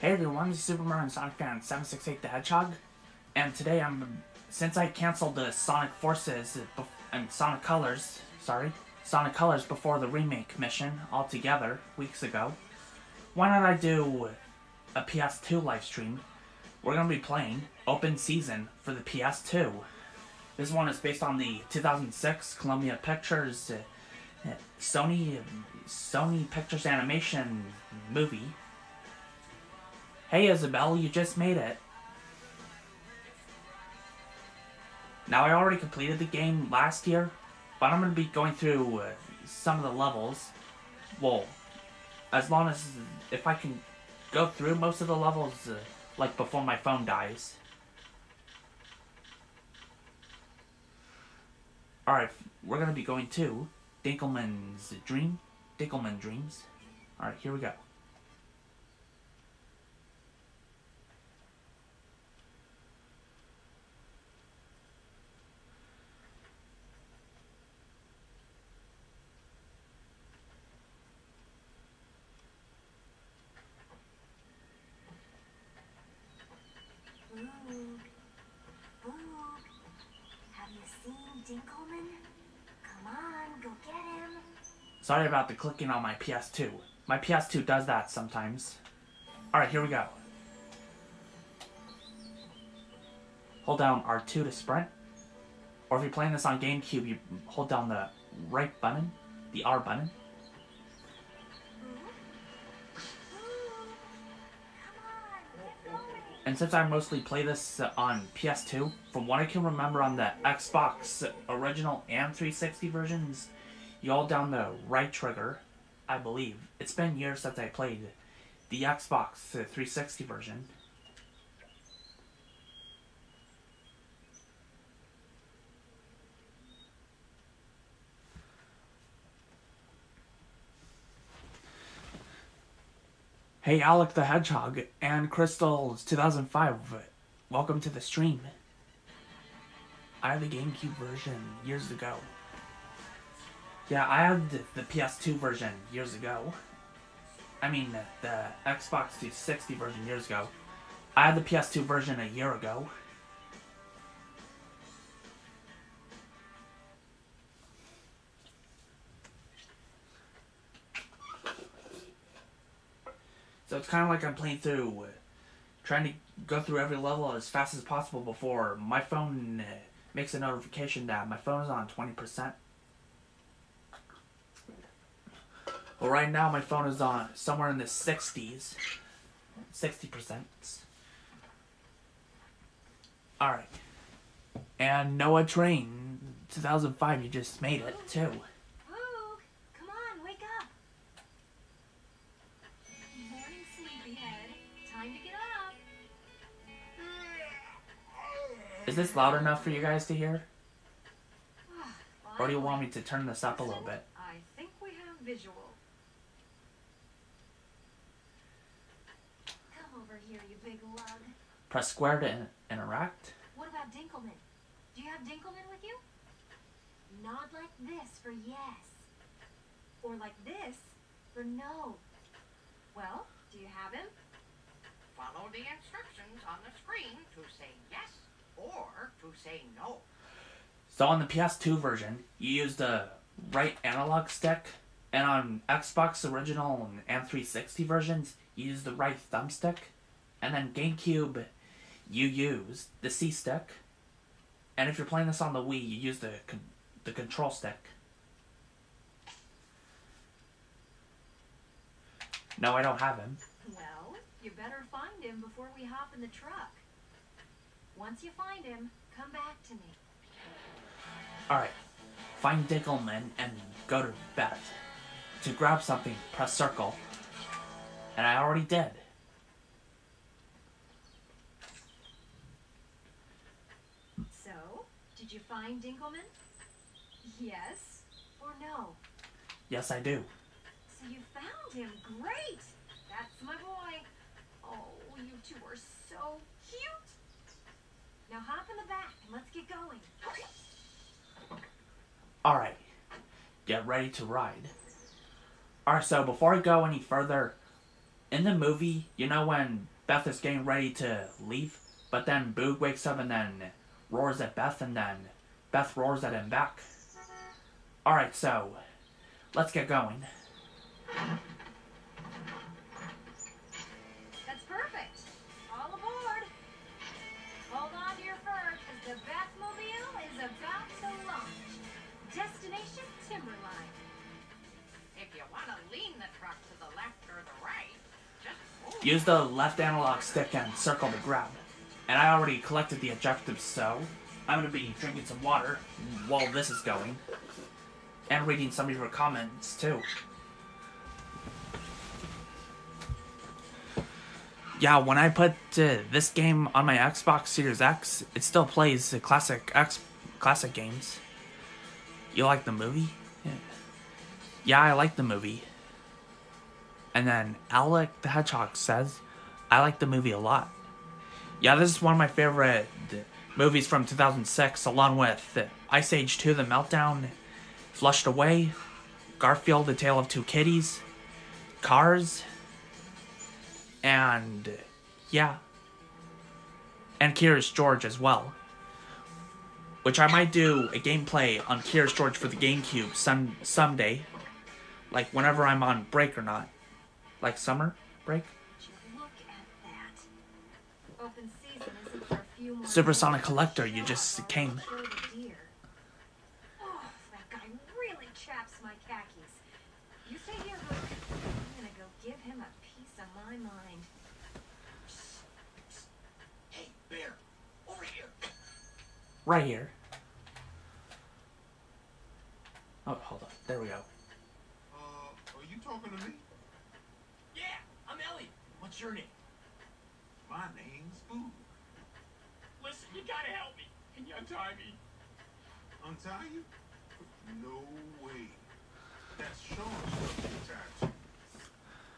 Hey everyone, this is Super Mario and Sonic fan 768 the Hedgehog, and today I'm since I canceled the Sonic Forces and Sonic Colors, sorry, Sonic Colors before the remake mission altogether weeks ago. Why not I do a PS2 live stream? We're gonna be playing Open Season for the PS2. This one is based on the 2006 Columbia Pictures uh, Sony Sony Pictures Animation movie Hey Isabelle, you just made it. Now I already completed the game last year, but I'm going to be going through uh, some of the levels. Well, as long as, if I can go through most of the levels, uh, like before my phone dies. Alright, we're going to be going to Dinkelman's Dream, Dinkelman Dreams. Alright, here we go. Sorry about the clicking on my PS2. My PS2 does that sometimes. Alright, here we go. Hold down R2 to sprint. Or if you're playing this on GameCube, you hold down the right button, the R button. And since I mostly play this on PS2, from what I can remember on the Xbox original and 360 versions, hold down the right trigger, I believe. It's been years since I played the Xbox 360 version. Hey Alec the Hedgehog and Crystal's 2005, welcome to the stream. I had the GameCube version years ago. Yeah, I had the PS2 version years ago. I mean, the Xbox 360 version years ago. I had the PS2 version a year ago. So it's kind of like I'm playing through, trying to go through every level as fast as possible before my phone uh, makes a notification that my phone is on 20%. Well, right now my phone is on somewhere in the 60s. 60%. Alright. And Noah Train, 2005, you just made it, too. Boog, come on, wake up. Morning, sleepyhead. Time to get up. Is this loud enough for you guys to hear? Or do you want me to turn this up a little bit? I think we have visual. Come over here, you big lug. Press square to in interact. What about Dinkelman? Do you have Dinkelman with you? Nod like this for yes. Or like this for no. Well, do you have him? Follow the instructions on the screen to say yes or to say no. So on the PS2 version, you use the right analog stick, and on Xbox original and 360 versions, you use the right thumbstick, and then GameCube, you use the C stick, and if you're playing this on the Wii, you use the con the control stick. No, I don't have him. Well, you better find him before we hop in the truck. Once you find him, come back to me. Alright, find Dinkelman and go to Beth. To grab something, press circle. And I already did. So, did you find Dinkelman? Yes or no? Yes, I do. So you found him. Great! That's my boy. Oh, you two are so cute. Now hop in the back and let's get going. Alright, get ready to ride. Alright, so before I go any further, in the movie, you know when Beth is getting ready to leave, but then Boog wakes up and then roars at Beth, and then Beth roars at him back. Alright, so let's get going. That's perfect. All aboard. Hold on to your fur, because the Batmobile is about to launch. Destination Timberline. If you want to lean the truck to the left or the right, just move. Use the left analog stick and circle the ground. And I already collected the objectives, so I'm gonna be drinking some water while this is going. And reading some of your comments too. Yeah, when I put uh, this game on my Xbox Series X, it still plays the classic X classic games. You like the movie? Yeah, yeah I like the movie. And then Alec the Hedgehog says, I like the movie a lot. Yeah, this is one of my favorite movies from 2006, along with Ice Age 2 The Meltdown, Flushed Away, Garfield The Tale of Two Kitties, Cars, and yeah. And Curious George as well. Which I might do a gameplay on Curious George for the GameCube some someday. Like whenever I'm on break or not. Like summer break. Mind. collector you just came. Right here. Oh, hold on. There we go. Uh, are you talking to me? Yeah, I'm Elliot. What's your name? My name's Boo. Listen, you gotta help me. Can you untie me? Untie you? No way. That's Shaw's stuff to.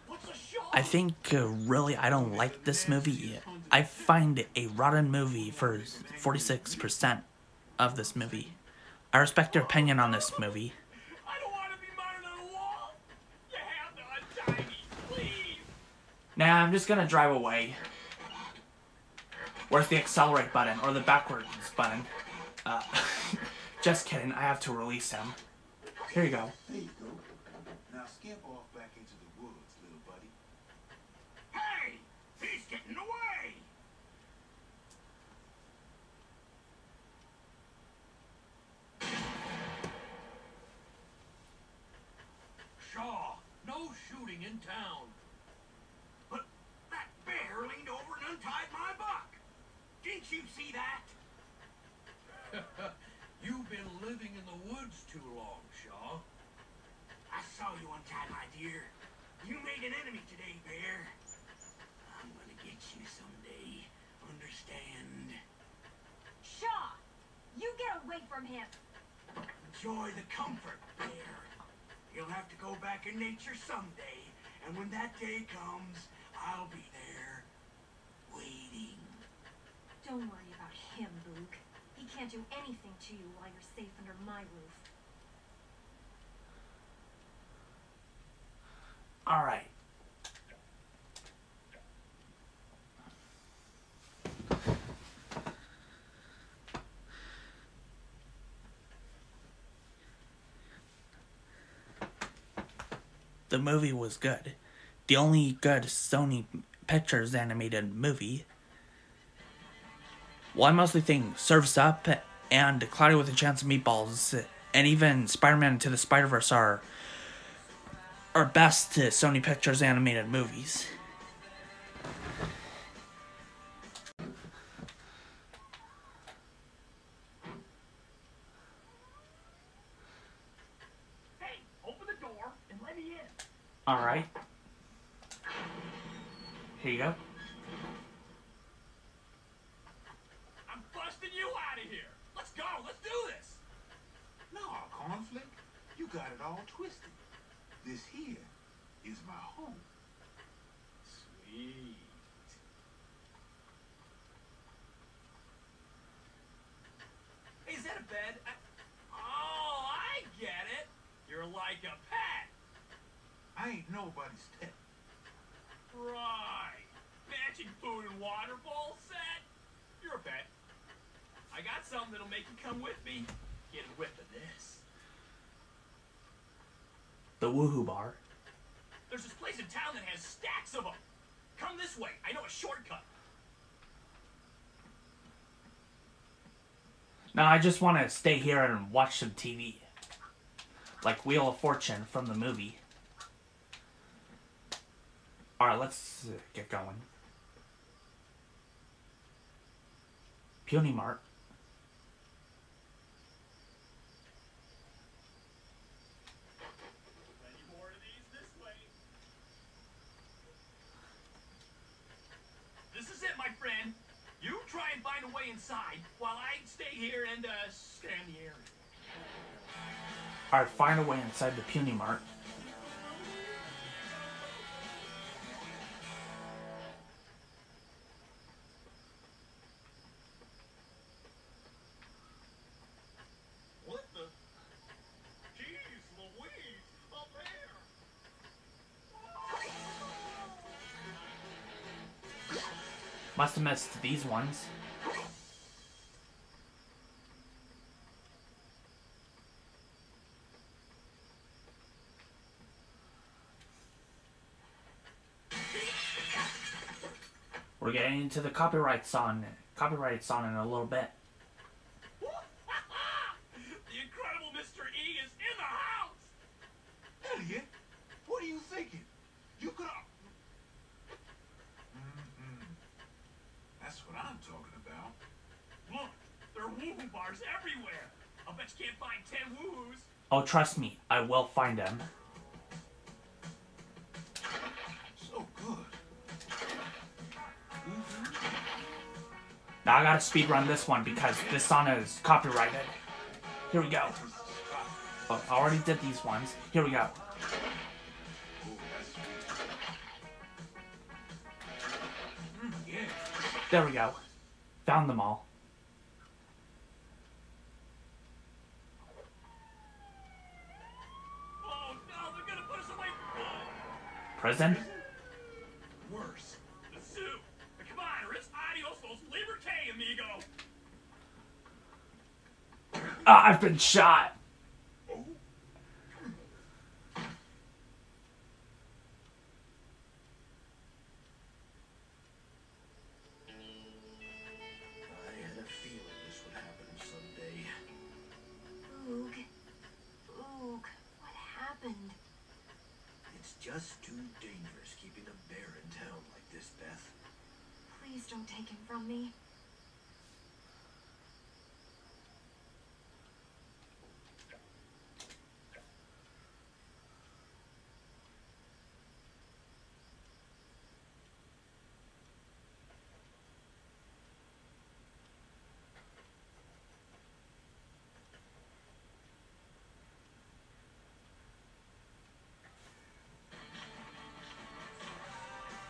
What's a Shaw? I think uh, really I don't like this movie. I find it a rotten movie for 46% of this movie. I respect your opinion on this movie. I don't want to be mounted on a wall. You have to untie me, please. Nah, I'm just gonna drive away. Where's the accelerate button or the backwards button? Uh, just kidding. I have to release him. Here you go. There you go. Now skimp off back into the woods, little buddy. Hey, he's getting away. Shaw, no shooting in town. But that bear leaned over and untied my buck. Didn't you see that? You've been living in the woods too long, Shaw. I saw you untie my deer. You made an enemy today, Bear. I'm gonna get you someday. Understand? Shaw! You get away from him! Enjoy the comfort, Bear. You'll have to go back in nature someday, and when that day comes, I'll be there, waiting. Don't worry about him, Boog. He can't do anything to you while you're safe under my roof. Alright. The movie was good. The only good Sony Pictures animated movie. Well, I mostly think Surf's Up and Cloudy with a Chance of Meatballs and even Spider-Man Into the Spider-Verse are are best to Sony Pictures animated movies. Hey, open the door and let me in. All right. Here you go. I'm busting you out of here. Let's go. Let's do this. No, Cornflake. You got it all twisted. This here is my home. Sweet. Hey, is that a bed? I... Oh, I get it. You're like a pet. I ain't nobody's pet. Right. Matching food and water bowl set? You're a bet. I got something that'll make you come with me. Get a whiff of this. The Woohoo Bar. There's this place in town that has stacks of them. Come this way. I know a shortcut. Now I just want to stay here and watch some TV. Like Wheel of Fortune from the movie. Alright, let's uh, get going. Puny Mart. Plenty more of these this way. This is it, my friend. You try and way while I stay here and uh, scan the area. Alright, find a way inside the Puny Mart. What the? Jeez, Louise, a bear! Must have missed these ones. We're getting into the copyright song. Copyright song in a little bit. the incredible Mr. E is in the house! Elliot, what are you thinking? You could have. Mm-mm. That's what I'm talking about. Look, there are woohoo bars everywhere. I'll bet you can't find ten woohoos. Oh, trust me, I will find them. Now I gotta speedrun this one because this song is copyrighted. Here we go. Oh, I already did these ones. Here we go. There we go. Found them all. Prison? I've been shot.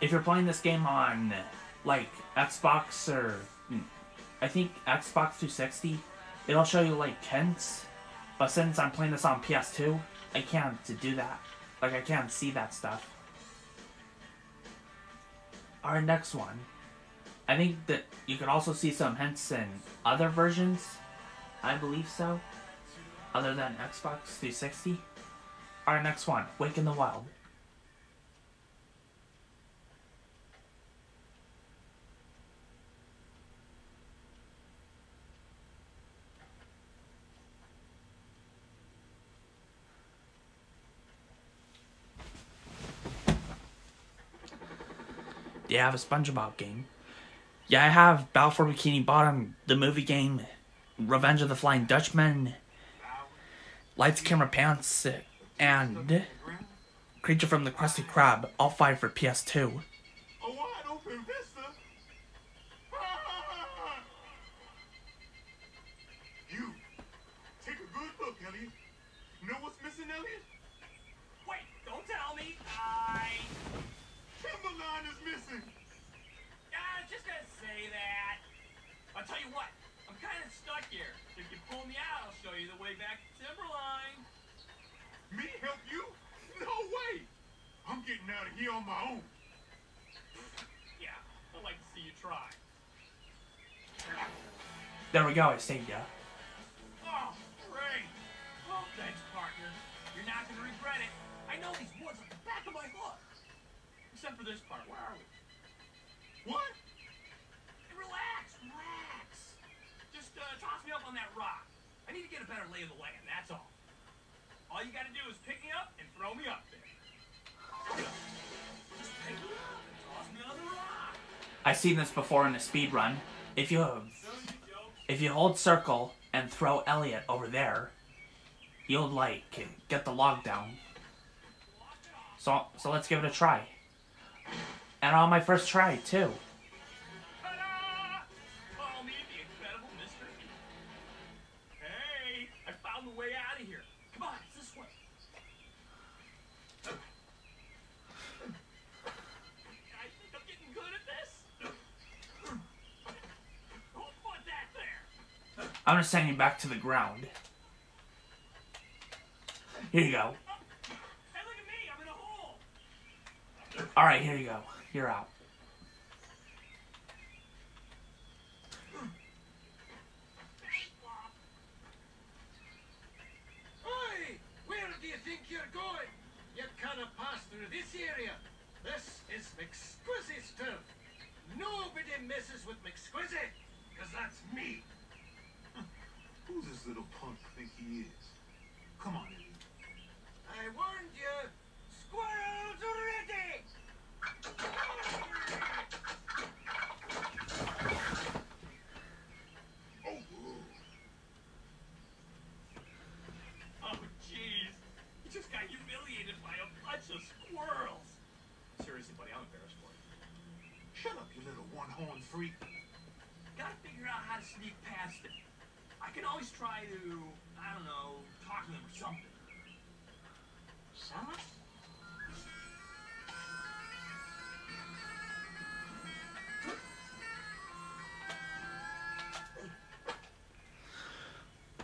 If you're playing this game on, like, Xbox or. mm, I think Xbox 360, it'll show you, like, hints. But since I'm playing this on PS2, I can't to do that. Like, I can't see that stuff. Our next one. I think that you can also see some hints in other versions. I believe so. Other than Xbox 360. Our next one, Wake in the Wild. You have a SpongeBob game? Yeah, I have Battle for Bikini Bottom, the movie game, Revenge of the Flying Dutchman, Lights, Camera, Pants, and Creature from the Krusty Krab, all five for PS2. a wide open vista. You take a good look, Elliot. Know what's missing, Elliot? Wait, don't tell me. I. Timberline is missing. Ah, just gonna say that. I'll tell you what. I'm kind of stuck here. If you pull me out, I'll show you the way back to Timberline. Me help you? No way. I'm getting out of here on my own. Yeah, I'd like to see you try. There we go, I saved ya. Oh, great. Well, thanks, partner. You're not gonna regret it. I know these woods like the back of my hook. Except for this part. Where are we? What? Hey, relax, relax. Just uh, toss me up on that rock. I need to get a better lay of the land, that's all. All you gotta do is pick me up and throw me up there. Just pick me up and toss me on the rock. I've seen this before in a speed run. If you if you hold circle and throw Elliot over there, you'll like can get the log down. So so let's give it a try. And on my first try too. I'm gonna send you back to the ground. Here you go. Hey, look at me, I'm in a hole. Alright, here you go. You're out. Oi! Where do you think you're going? You cannot pass through this area. This is McSquizzy's turf. Nobody messes with McSquizzy, because that's me. Who's this little punk think he is? Come on, Elliot. I warned you. Squirrels ready! Oh, Oh, jeez. You just got humiliated by a bunch of squirrels. Seriously, buddy, I'm embarrassed for you. shut up, you little one-horned freak. Gotta figure out how to sneak past it. I can always try to, I don't know, talk to them or something. Summer?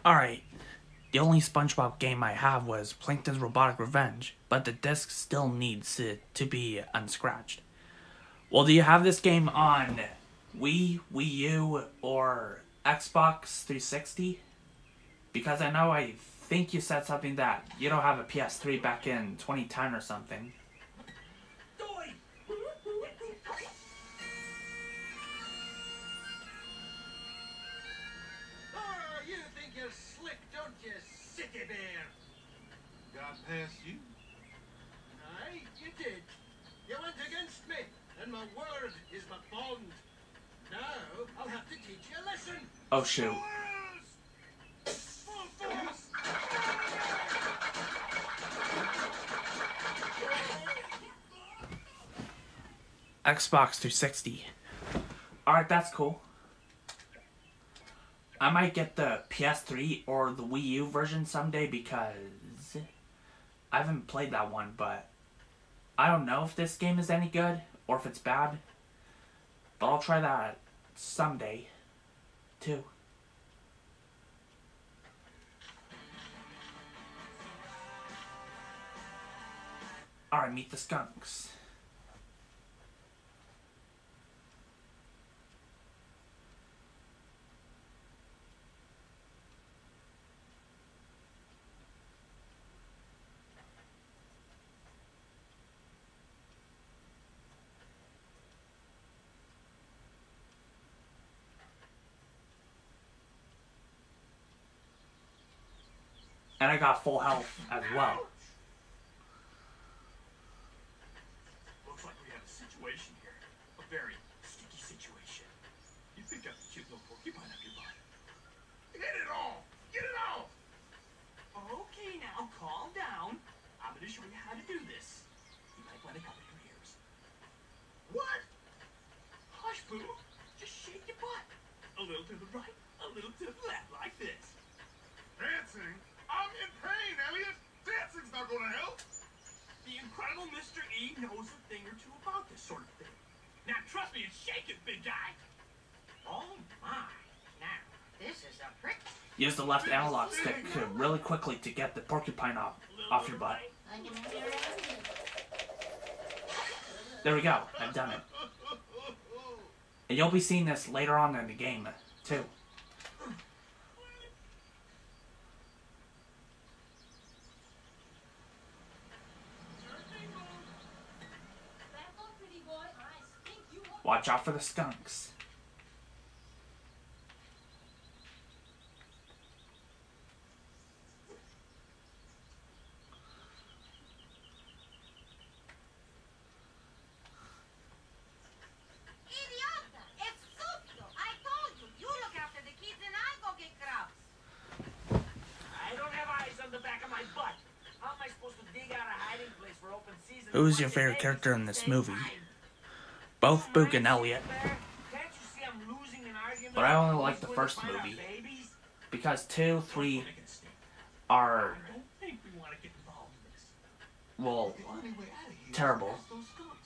Alright. The only SpongeBob game I have was Plankton's Robotic Revenge, but the disc still needs to, to be unscratched. Well, do you have this game on Wii, Wii U, or Xbox 360? Because I know I think you said something that you don't have a PS3 back in 2010 or something. Doy! You think you're slick, don't you, city bear? Got past you? Aye, you did. You went against me, and my word is my bond. Now, I'll have to teach you a lesson. Oh shoot. Xbox 360. Alright, that's cool. I might get the PS3 or the Wii U version someday because I haven't played that one, but I don't know if this game is any good or if it's bad. But I'll try that someday too. Alright, meet the skunks. And I got full health as well. Looks like we have a situation here. A very sticky situation. You think that's a cute little porcupine up your butt? Get it off! Get it off! Okay, now calm down. I'm gonna show you how to do this. You might want to cover your ears. What? Hush, boo. Just shake your butt. A little to the right, a little to the left, like this. Dancing? I'm in pain, Elliot. Dancing's not gonna help. The incredible Mr. E knows a thing or two about this sort of thing. Now trust me and shake it, big guy. Oh my. Now, this is a prick. Use the left analog stick to really quickly to get the porcupine off, off your butt. right. I can move you around it. There we go. I've done it. And you'll be seeing this later on in the game, too. Back up, pretty boy, or I stink you up. Watch out for the skunks. Idiota! It's Sufio! I told you! You look after the kids and I go get grubs! I don't have eyes on the back of my butt. How am I supposed to dig out a hiding place for open season? Who's your favorite character in this at the same movie? Both Boog and Elliot. But I only like the first movie. Because 2, 3 Make a stink. are, well, Terrible.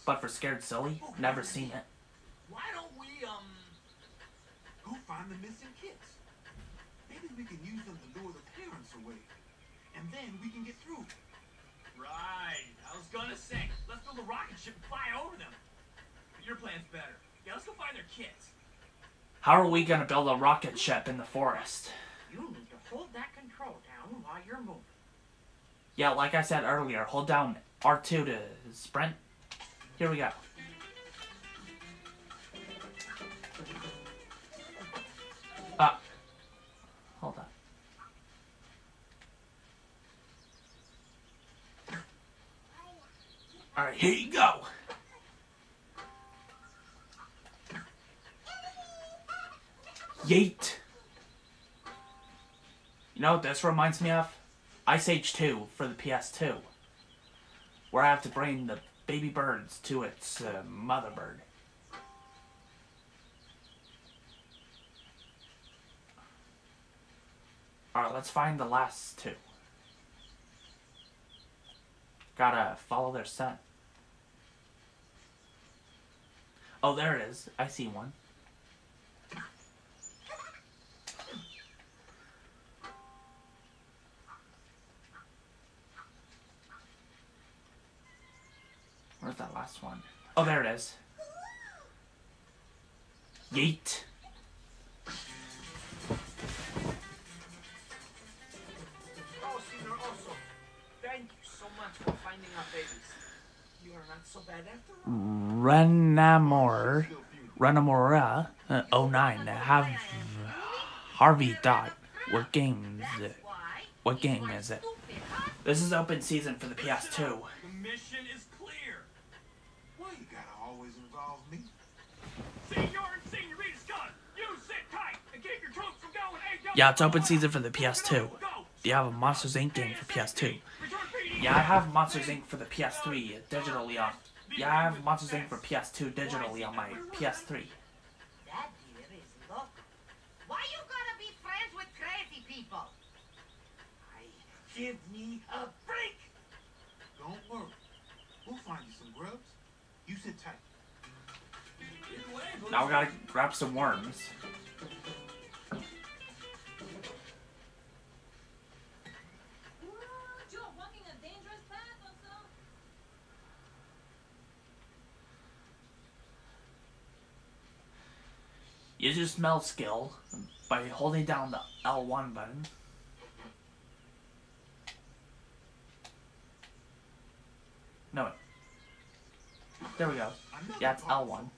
but for Scared Silly, never seen it. Why don't we, um, Go find the missing kids. Maybe we can use them to lure the parents away. And then we can get through. Right. I was gonna say, let's build a rocket ship and fly over them. Your plan's better. Yeah, let's go find their kids. How are we gonna build a rocket ship in the forest? You need to hold that control down while you're moving. Yeah, like I said earlier, hold down R2 to sprint. Here we go. Ah. Hold on. Alright, here you go. Yeet. You know what this reminds me of? Ice Age 2 for the PS2, where I have to bring the baby birds to its uh, mother bird. Alright, let's find the last two. Gotta follow their scent. Oh, there it is. I see one. Where's that last one? Oh, there it is. Yeet. Oh, Senor Oso. Thank you so much for finding our babies. You are not so bad after all. Renamor. Renamora. Uh, 09. Have Harvey Dot. What games? That's why. What game is it? This is open season for the PS2. The mission is clear. Why you gotta always involve me? Senor and Senorita Scott, you sit tight and keep your troops from going AW. Yeah, it's open season for the PS2. Do you have a Monsters Inc. game for PS2? Yeah, I have Monsters Inc. for the PS3 digitally on. Yeah, I have Monsters Inc. for PS2 digitally on my PS3. That deer is local. Why you gotta be friends with crazy people? I give me a break. Don't worry. We'll find you some grubs. You sit tight. Now we gotta grab some worms. Use your smell skill by holding down the L1 button. No, wait. There we go. Yeah, it's L1.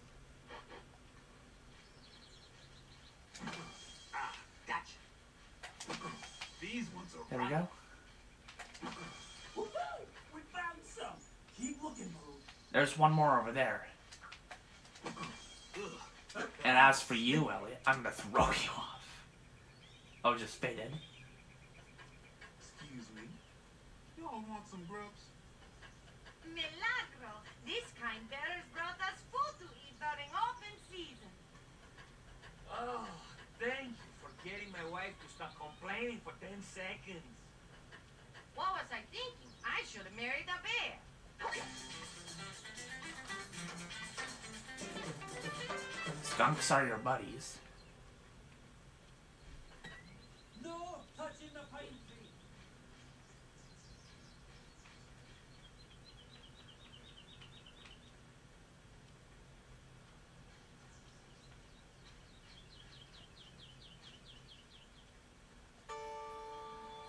Ah, gotcha. These ones are There we go. Woohoo! We found some. Keep looking, Boo. There's one more over there. And as for you, Elliot, I'm gonna throw you off. Oh, just faded. Excuse me. Y'all want some grubs? Milagro! This kind bearers brought us food to eat during open season. Oh, thank you for getting my wife to stop complaining for 10 seconds. What was I thinking? I should have married a bear. Skunks are your buddies. No touching the pine tree.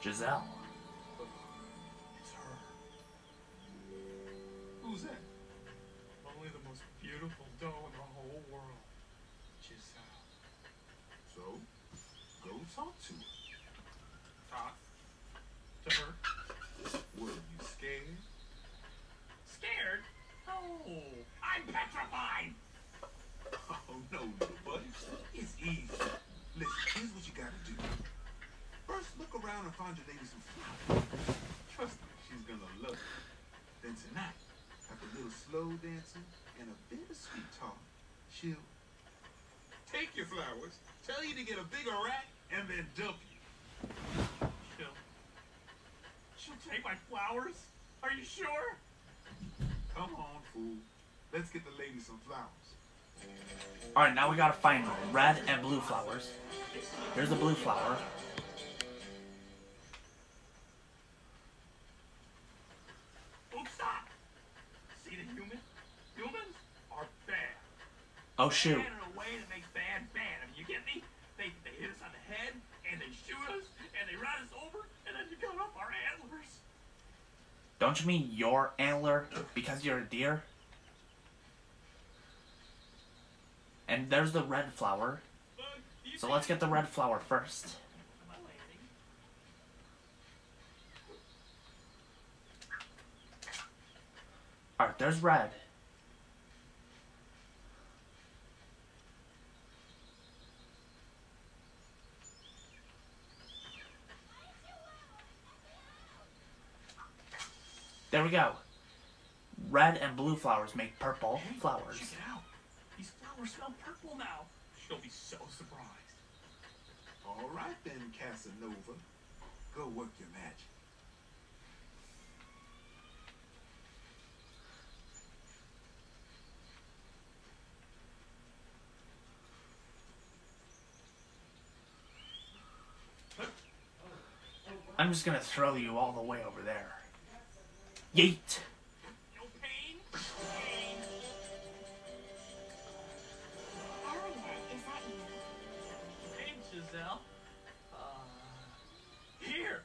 Giselle. It's her. Who's that? Talk to her. Talk to her. Were you scared? Scared? Oh, I'm petrified. Oh no, little buddy. It's easy. Listen, here's what you gotta do. First, look around and find your lady some flowers. Trust me, she's gonna love it. Then tonight, after a little slow dancing and a bit of sweet talk, she'll take your flowers, tell you to get a bigger rack, and then dump you. She'll, she'll take my flowers? Are you sure? Come on, fool. Let's get the lady some flowers. Alright, now we gotta find red and blue flowers. Here's the blue flower. Oops, stop. See the human? Humans are bad. Oh shoot. Bad in a way that makes bad bad. I mean, you get me? They, they hit us on the head, and they shoot us, and they run us over, and then you cut off our antlers. Don't you mean your antler because you're a deer? And there's the red flower. So let's get the red flower first. Alright, there's red. There we go. Red and blue flowers make purple Hey, flowers. Check it out. These flowers smell purple now. She'll be so surprised. All right then, Casanova. Go work your magic. I'm just gonna throw you all the way over there. Yeet! No pain? Pain. Elliot, is that you? Hey, Giselle. Uh, here.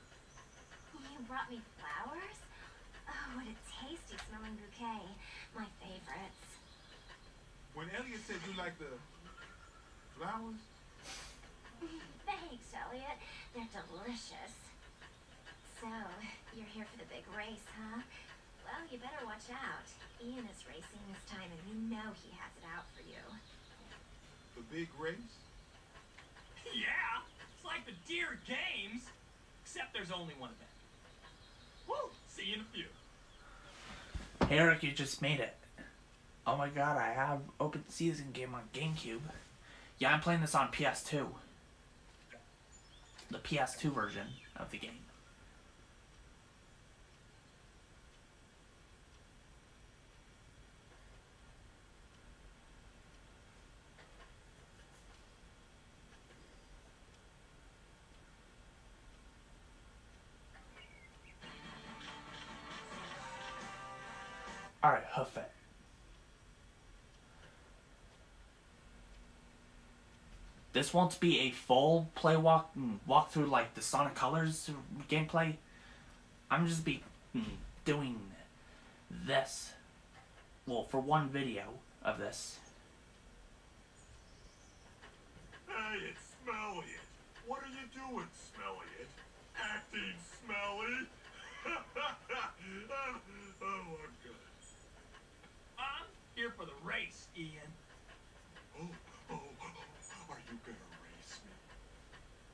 You brought me flowers? Oh, what a tasty smelling bouquet. My favorites. When Elliot said you like the flowers, Thanks, Elliot. They're delicious. So, you're here for the big race, huh? Well, you better watch out. Ian is racing this time, and you know he has it out for you. the big race, Yeah, it's like the Deer Games, except there's only one event. Woo! See you in a few. Eric, you just made it. Oh my god, I have open season game on GameCube. Yeah, I'm playing this on PS2. The PS2 version of the game. Alright, hoof it. This won't be a full play walk mm, walk through like the Sonic Colors gameplay. I'm just be mm, doing this. Well, for one video of this. Hey, it's Smelly. What are you doing, Smelly? Acting smelly? oh, I'm here for the race, Ian. Oh, oh, oh, are you gonna race me?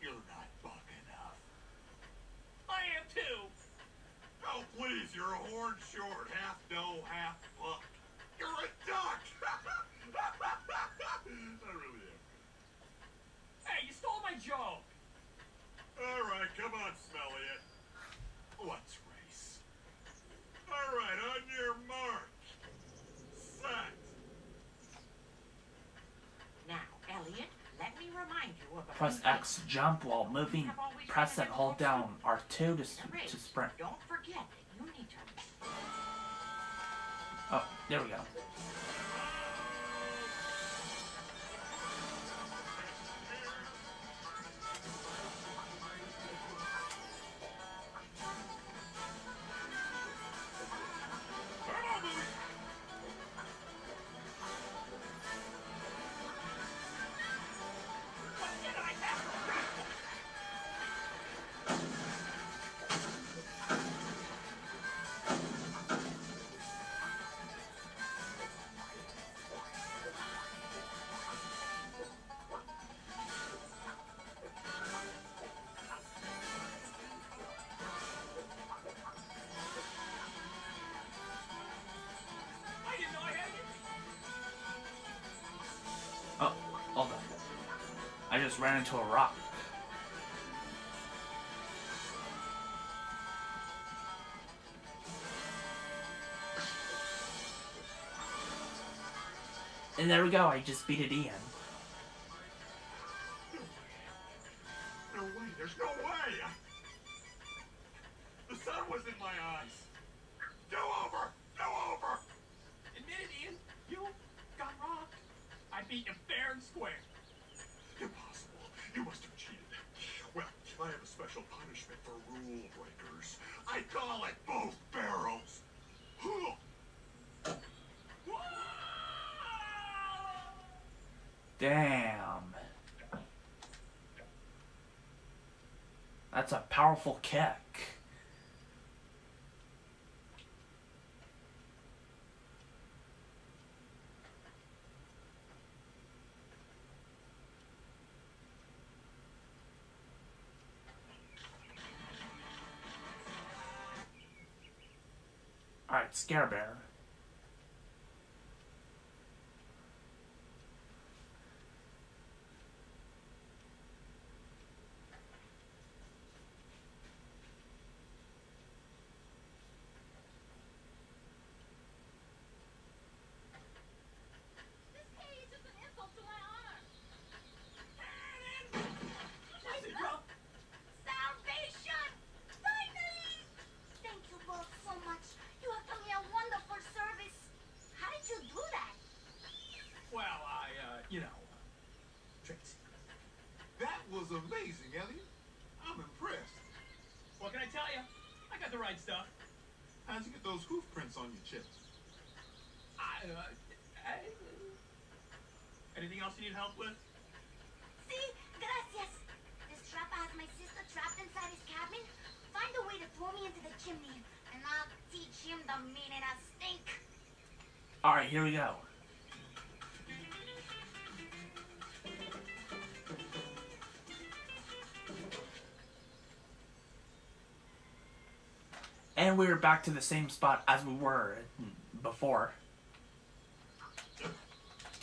You're not buck enough. I am too. Oh, please, you're a horn short, half doe, half buck. You're a duck! I really am. Hey, you stole my joke. All right, come on, Smelliot. Let's race. All right, on your mark. Set. Now, Elliot, let me remind you of a Press X jump while moving. Press and hold down R2 to, s- things. The race. to sprint. Don't forget you need to Oh, there we go. Just ran into a rock. And there we go, I just beat it Ian. Powerful kick. Alright, Scare Bear. This cage is an insult to my honor. Salvation! Finally! Thank you both so much. You have done me a wonderful service. How did you do that? Well, I, uh, you know, Tracy. That was amazing, Elliot. I'm impressed. what can I tell you? I got the right stuff. How'd you get those hoof prints on your chest? I, uh, I, anything else you need help with? See? Gracias. This trapper has my sister trapped inside his cabin. Find a way to throw me into the chimney, and I'll teach him the meaning of stink. Alright, here we go. And we're back to the same spot as we were before.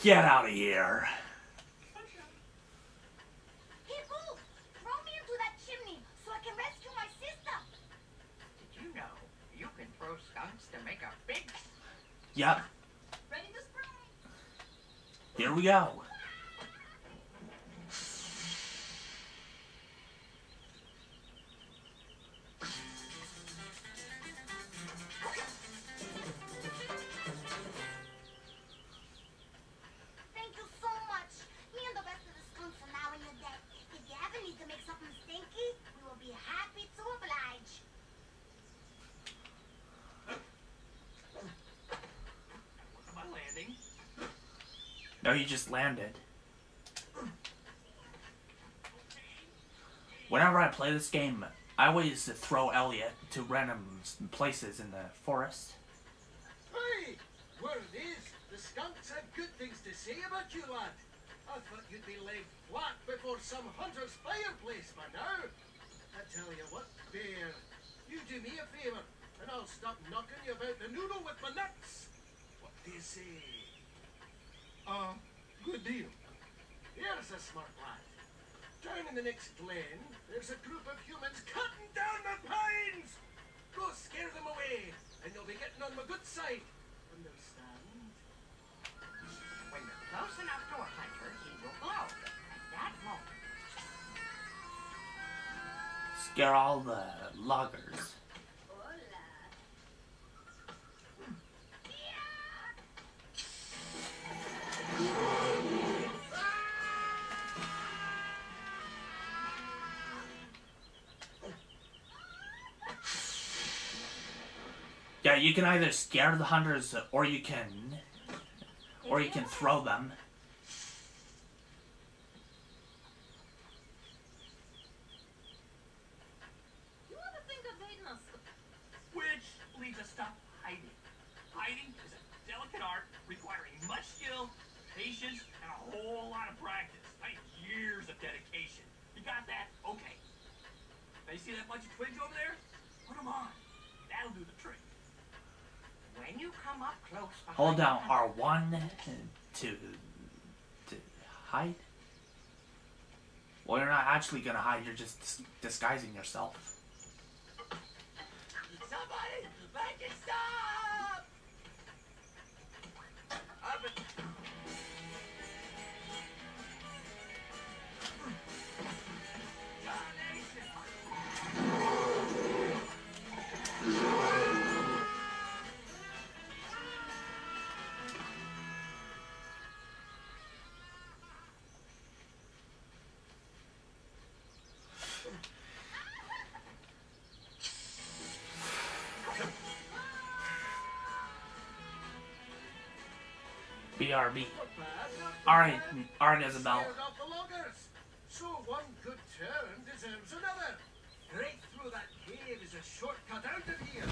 Get out of here. Hey, Boog! Throw me into that chimney so I can rescue my sister. Did you know you can throw skunks to make a big Yep, Ready to spray? here we go. No, you just landed. Whenever I play this game, I always throw Elliot to random places in the forest. Hey! Word is, the skunks have good things to say about you, lad. I thought you'd be laid flat before some hunter's fireplace by now. I tell you what, Bear, you do me a favour, and I'll stop knocking you about the noodle with my nuts. What do you say? Uh, good deal. Here's a smart lad. Down in the next glen, there's a group of humans cutting down the pines. Go scare them away, and you'll be getting on my good side. Understand? When you're close enough to a hunter, he will glow. At that moment, Scare all the loggers. Yeah, you can either scare the hunters or you can or you can throw them. You ever think of dating us? Which leads us to hiding. Hiding is a delicate art requiring much skill, patience, and a whole lot of practice. Like years of dedication. You got that? Okay. Now you see that bunch of twigs over there? Put them on. That'll do the trick. when you come up close behind Hold the down hunter, R1 to to hide. Well, actually gonna hide. You're just dis- disguising yourself. Somebody make it stop! BRB. Alright, alright, Isabel. So one good turn deserves another. Right through that cave is a shortcut out of here.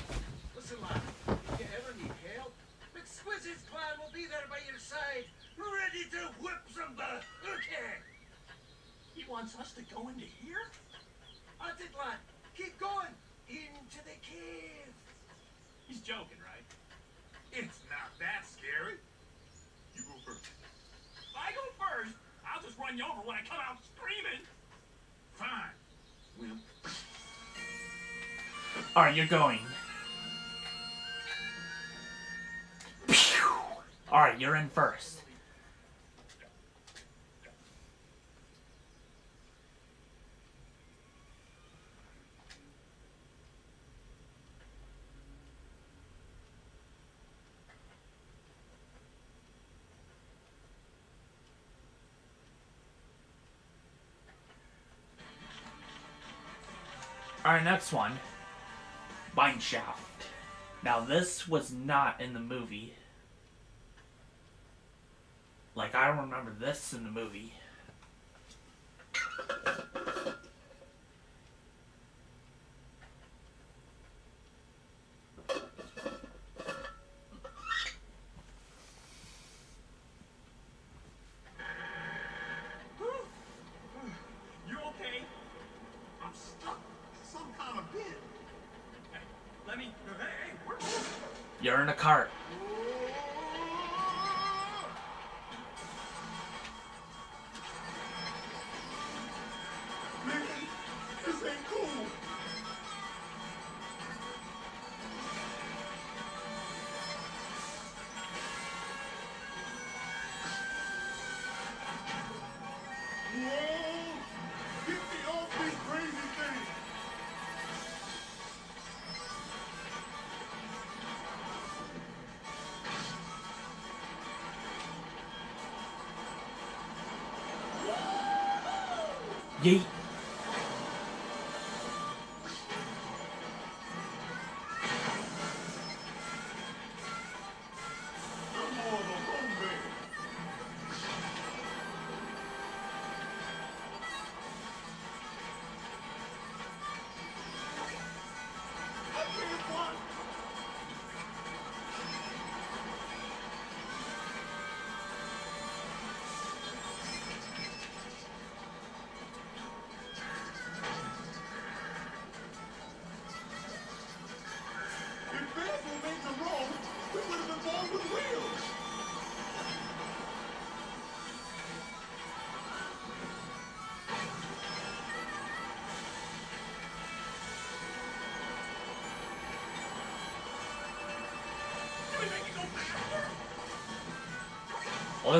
Listen, lad, if you ever need help, McSquizzy's clan will be there by your side, ready to whip some okay. He wants us to go into here? That's it, lad. Keep going. Into the cave. He's joking, right? It's not that scary. You go first. If I go first, I'll just run you over when I come out screaming. Fine. Wimp. Alright, you're going. Pew! Alright, you're in first. Alright, next one. Mineshaft. Now this was not in the movie. Like I remember this in the movie.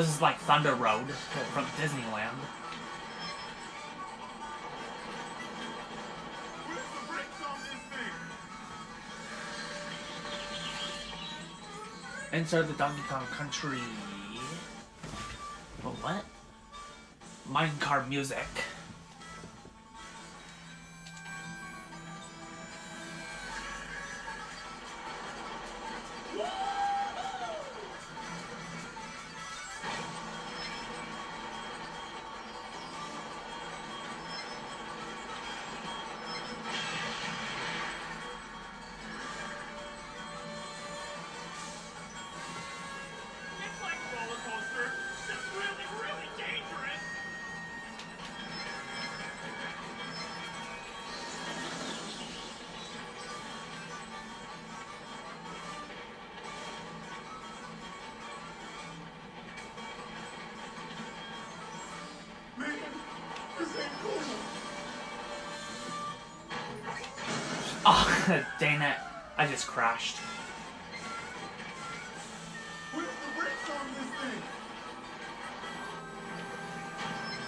This is like Thunder Road from Disneyland. Where's the Donkey Kong Country. Oh, what? Minecart music. Crashed. Put the brakes on this thing.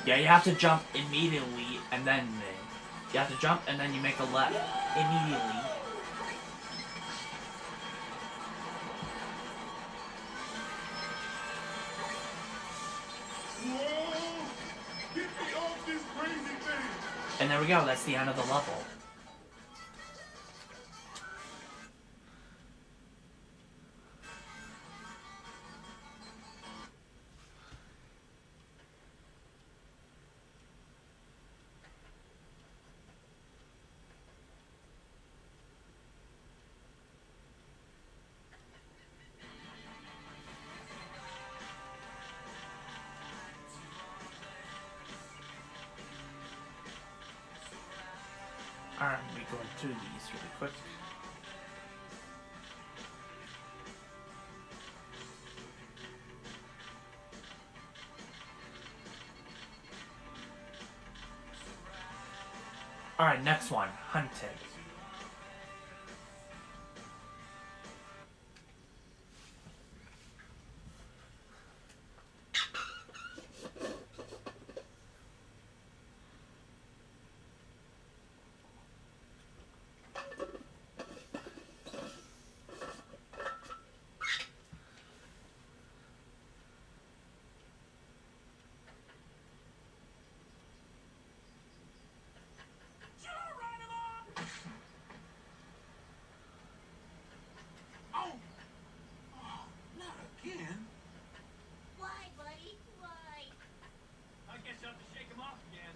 Yeah, you have to jump immediately and then you have to jump and then you make a left immediately. Whoa! Get me off this crazy thing. And there we go, that's the end of the level. We going through these really quick. Alright, next one. Hunted. Oh! Oh, not again. Why, buddy? Why? I guess I'll have to shake him off again.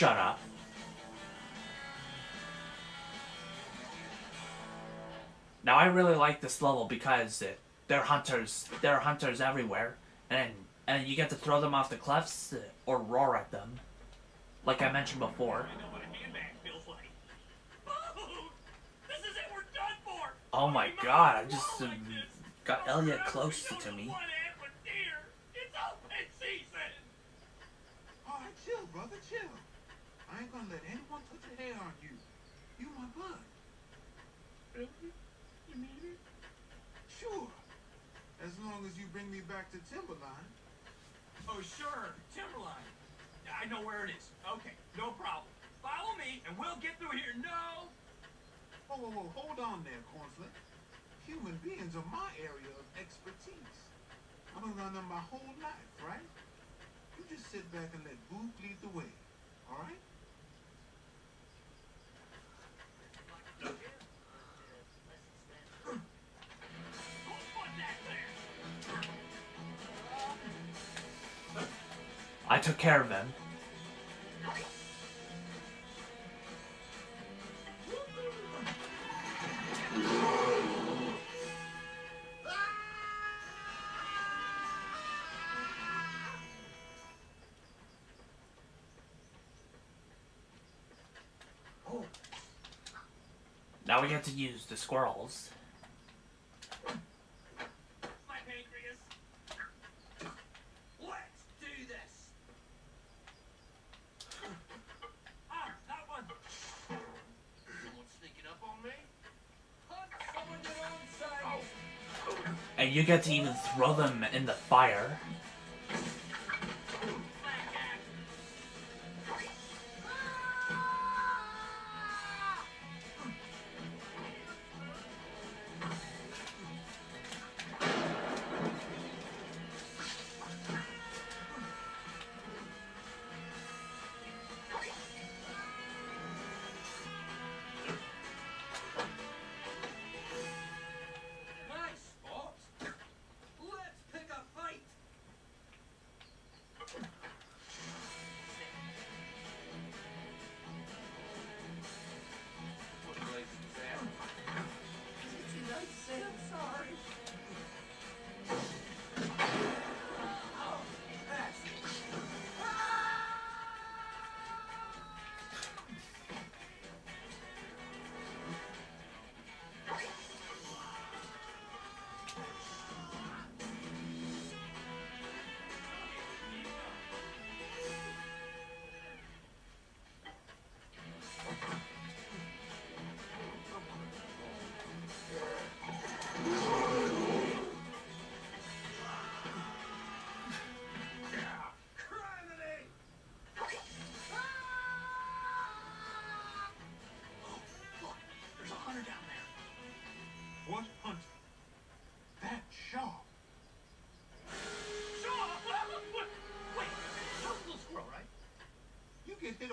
Shut up. Now I really like this level because it, there are hunters. There are hunters everywhere, and and you get to throw them off the cliffs uh, or roar at them, like I mentioned before. I know what a handbag feels like. Oh, this is it. We're done for. Oh my god! I just uh, got Elliot no, close to me. want it with deer. It's open season. All right, chill, brother, chill. I ain't gonna let anyone touch a hair on you. You my bud. Really? You mean it? Sure. As long as you bring me back to Timberline. Oh, sure. Timberline. I know where it is. Okay, no problem. Follow me, and we'll get through here. No. Whoa, whoa, whoa, hold on there, Cornflake. Human beings are my area of expertise. I've been around them my whole life, right? You just sit back and let Boog lead the way, all right? I took care of them. Oh. Now we get to use the squirrels. You get to even throw them in the fire.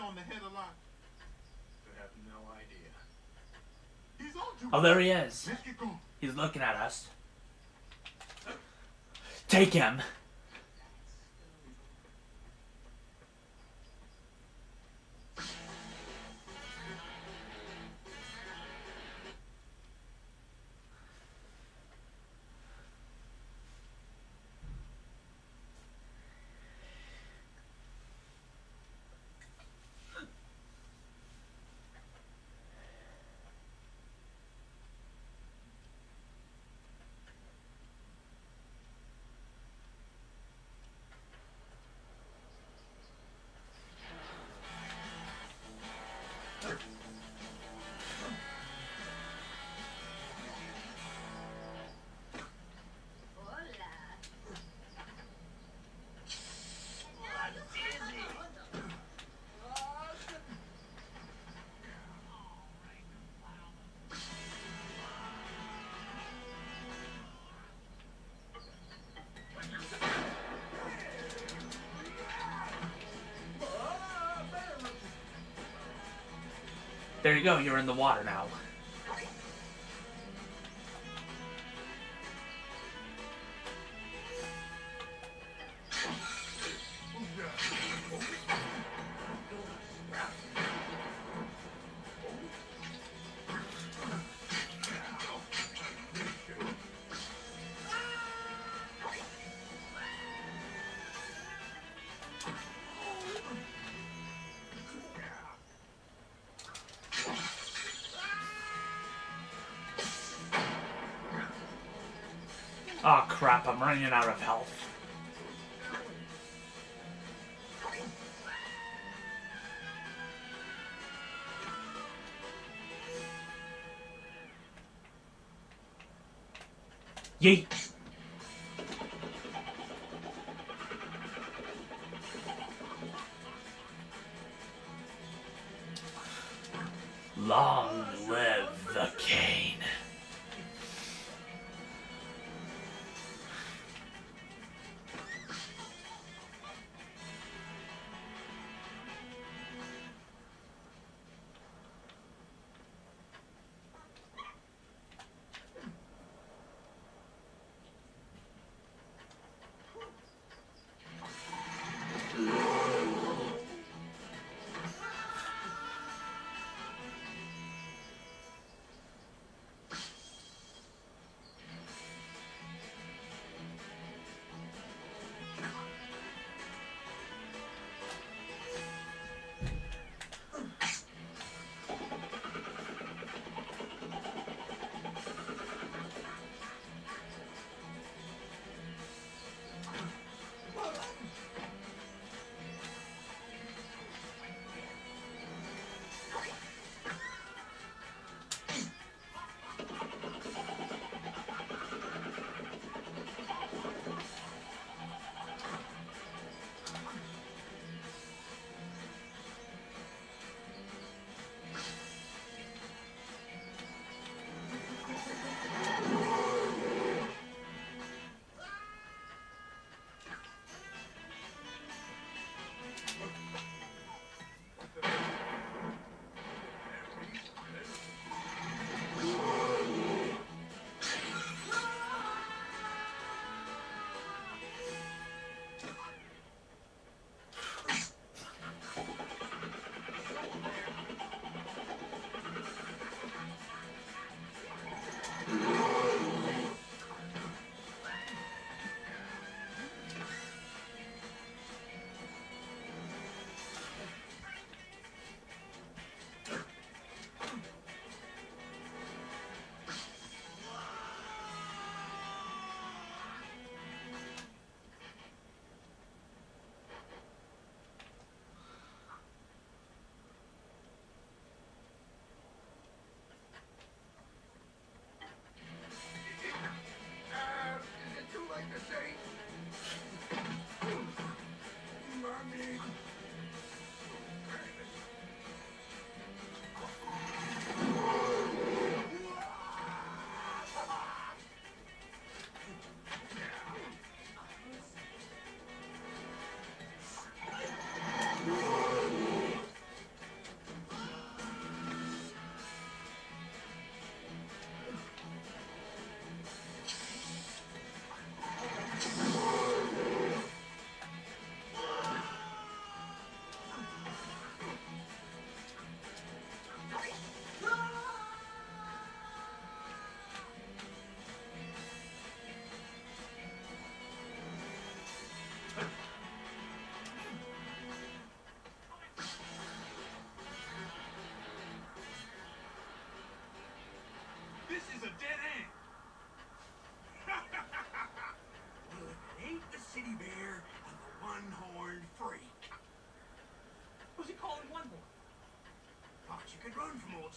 On the head a lot? You have no idea. He's on to Oh, there he is. Let's get going. He's looking at us. Take him. There you go. You're in the water now. Running out of health.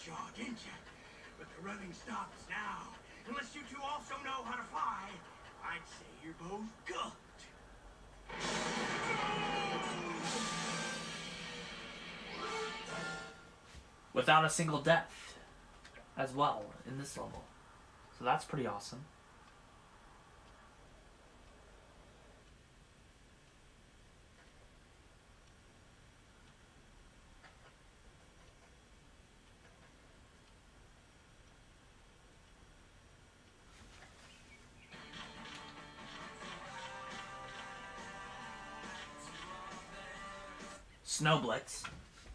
From old you? But the running stops now. Unless you two also know how to fly, I'd say you're both cooked. Without a single death as well in this level. So that's pretty awesome. Snowblitz,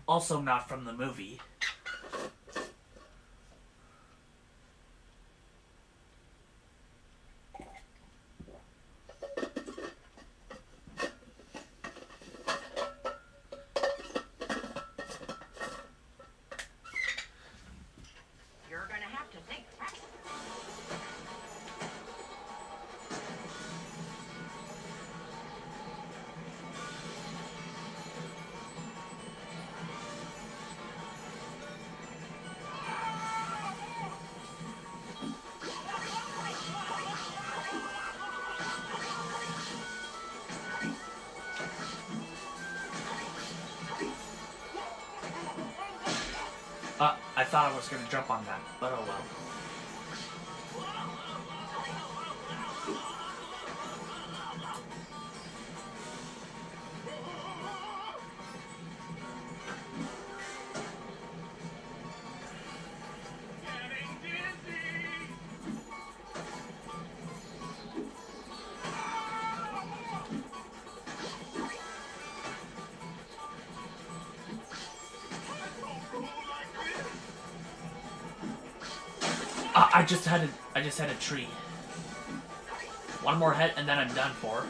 also not from the movie. Was gonna jump on that, but oh well. I just had a, I just had a tree. One more hit and then I'm done for.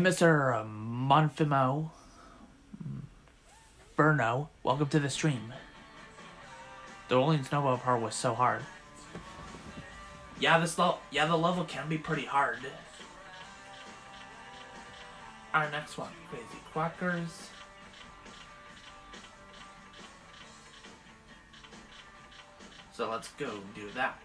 Mr. Um, Monfimo. Burno, welcome to the stream. The rolling snowball part was so hard. Yeah, this level, yeah, the level can be pretty hard. Our next one, Crazy Quackers. So let's go do that.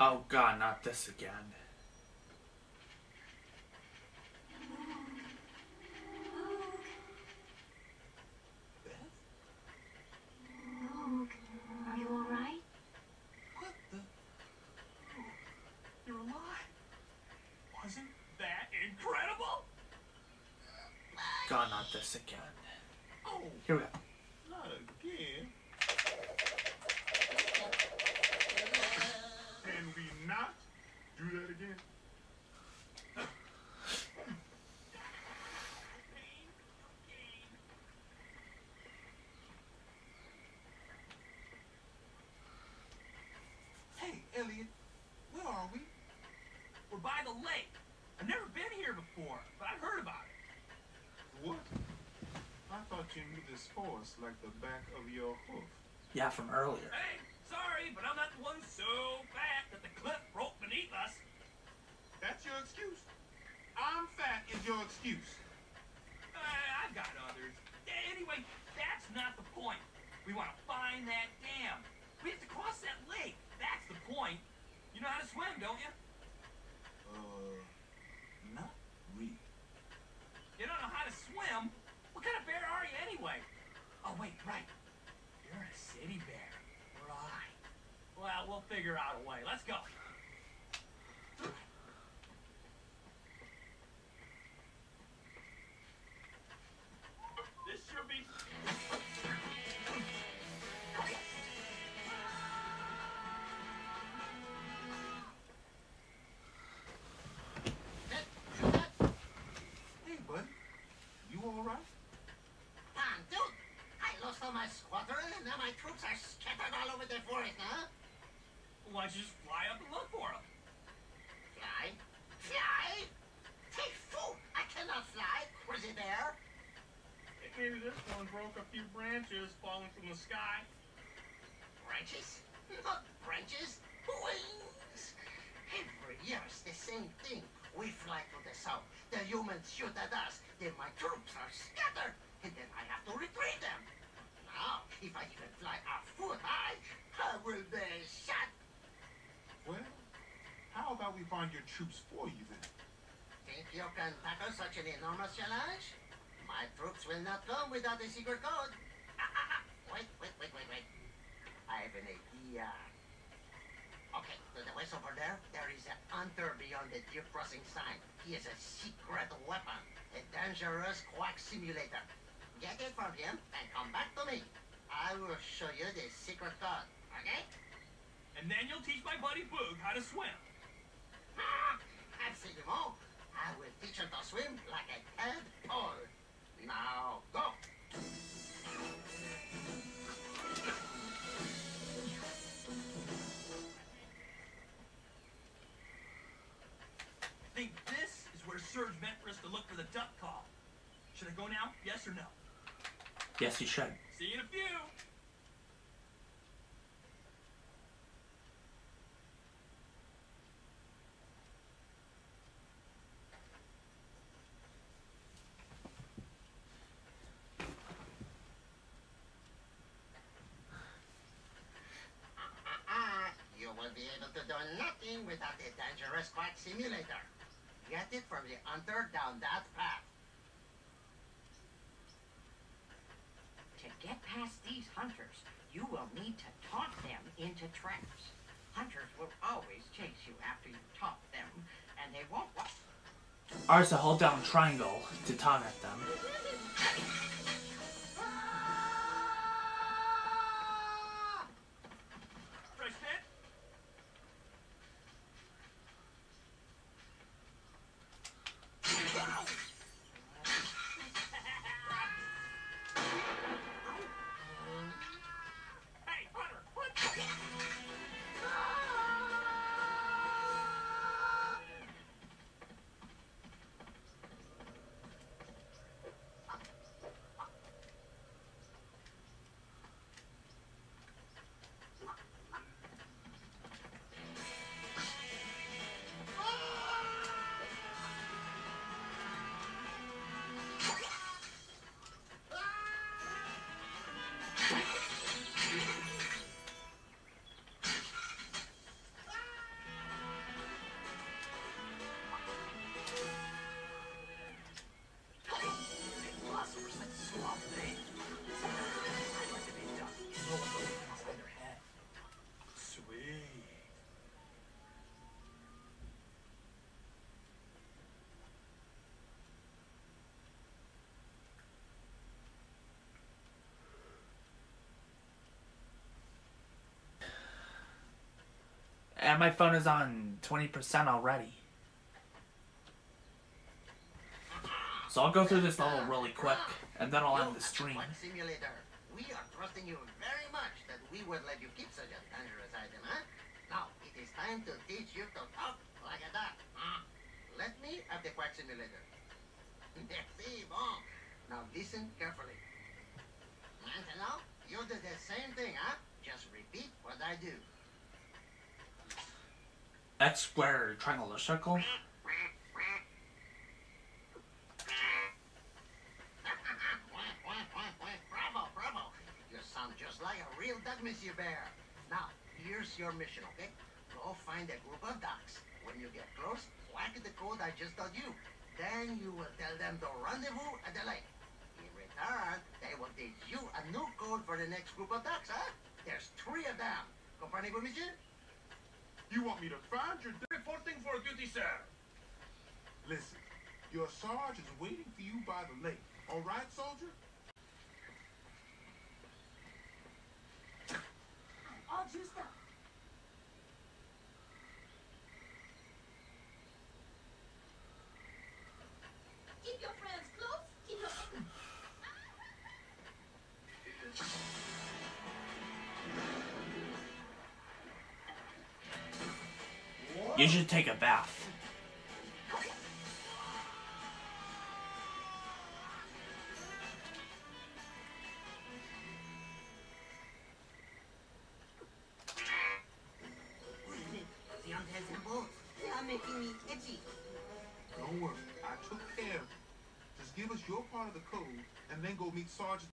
Oh god, not this again. Luke, are you alright? What the? You're alive. Wasn't that incredible? God, not this again. Oh, Here we go. not again. Can we not do that again? Reaching this force like the back of your hoof. Yeah, from earlier. Hey, sorry, but I'm not the one so fat that the cliff broke beneath us. That's your excuse? I'm fat is your excuse. Uh, I've got others. Anyway, that's not the point. We want to find that dam. We have to cross that lake. That's the point. You know how to swim, don't you? Uh, not really. You don't know how to swim? What kind of bear are you anyway? Oh, wait, right. You're a city bear. Right. Well, we'll figure out a way. Let's go. This a few branches falling from the sky. Branches? Not branches. Wings! Every year it's the same thing. We fly to the south. The humans shoot at us. Then my troops are scattered. And then I have to retrieve them. Now, if I even fly a foot high, I will be shot. Well, how about we find your troops for you then? Think you can tackle such an enormous challenge? My troops will not come without a secret code. wait, wait, wait, wait, wait. I have an idea. Okay, to the west over there, there is a hunter beyond the deer crossing sign. He has a secret weapon, a dangerous quack simulator. Get it from him and come back to me. I will show you the secret code, okay? And then you'll teach my buddy Boog how to swim. Ah, Absolument. I will teach him to swim like a tadpole. Now, go. I think this is where Serge meant for us to look for the duck call. Should I go now? Yes or no? Yes, you should. See you in a few. Uh-uh. You will be able to do nothing without a dangerous quack simulator. Get it from the hunter down that path. To get past these hunters, you will need to taunt them into traps. Hunters will always chase you after you taunt them, and they won't. Wa- R is to hold down triangle to taunt at them. And my phone is on 20% already. So I'll go through this level really quick, and then I'll end the stream. We are trusting you very much that we would let you keep such a dangerous item, huh? Now, it is time to teach you to talk like a duck. Let me have the quack simulator. Merci, bon. Now listen carefully. Maintenant, you do the same thing, huh? Just repeat what I do. X square triangle or circle. bravo, bravo. You sound just like a real duck, Monsieur Bear. Now, here's your mission, okay? Go find a group of ducks. When you get close, whack the code I just told you. Then you will tell them to rendezvous at the lake. In return, they will teach you a new code for the next group of ducks, huh? There's three of them. Comprenez-vous, monsieur? You want me to find your... Reporting for duty, sir. Listen, your sarge is waiting for you by the lake. All right, soldier? All juiced up. You should take a bath. Don't worry. I took care. Just give us your part of the code and then go meet Sergeant...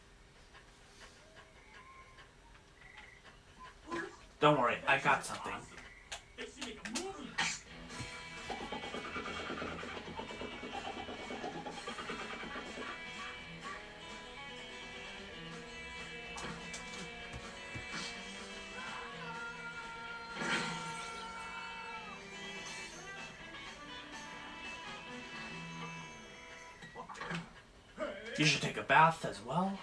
Don't worry, I got something. You should take a bath as well.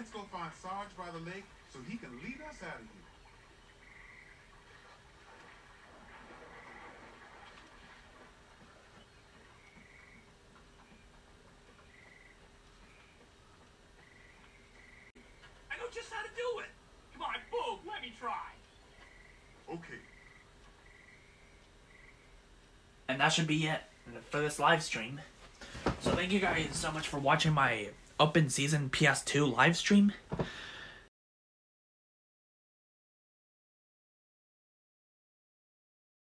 Let's go find Sarge by the lake so he can lead us out of here. I know just how to do it. Come on, Boog, let me try. Okay. And that should be it for this live stream. So thank you guys so much for watching my open season PS2 live stream.